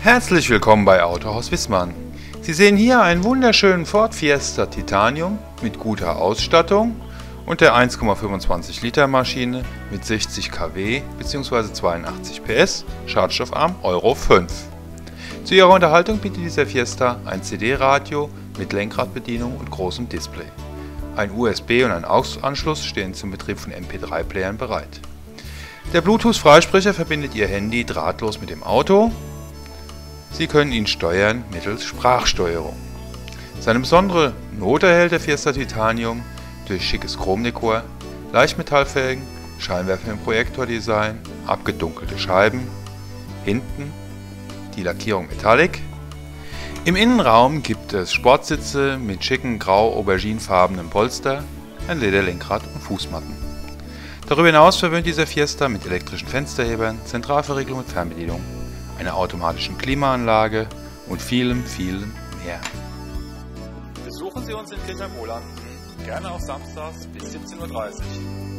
Herzlich willkommen bei Autohaus Wissmann. Sie sehen hier einen wunderschönen Ford Fiesta Titanium mit guter Ausstattung und der 1,25 Liter Maschine mit 60 kW bzw. 82 PS, schadstoffarm Euro 5. Zu ihrer Unterhaltung bietet dieser Fiesta ein CD-Radio mit Lenkradbedienung und großem Display. Ein USB und ein AUX-Anschluss stehen zum Betrieb von MP3-Playern bereit. Der Bluetooth-Freisprecher verbindet Ihr Handy drahtlos mit dem Auto. Sie können ihn steuern mittels Sprachsteuerung. Seine besondere Note erhält der Fiesta Titanium durch schickes Chromdekor, Leichtmetallfelgen, Scheinwerfer im Projektordesign, abgedunkelte Scheiben, hinten die Lackierung Metallic im Innenraum gibt es Sportsitze mit schicken grau-auberginefarbenen Polster, ein Lederlenkrad und Fußmatten. Darüber hinaus verwöhnt dieser Fiesta mit elektrischen Fensterhebern, Zentralverriegelung mit Fernbedienung, einer automatischen Klimaanlage und vielem, vielem mehr. Besuchen Sie uns in Kirchheim-Ohlanden, gerne auch samstags bis 17.30 Uhr.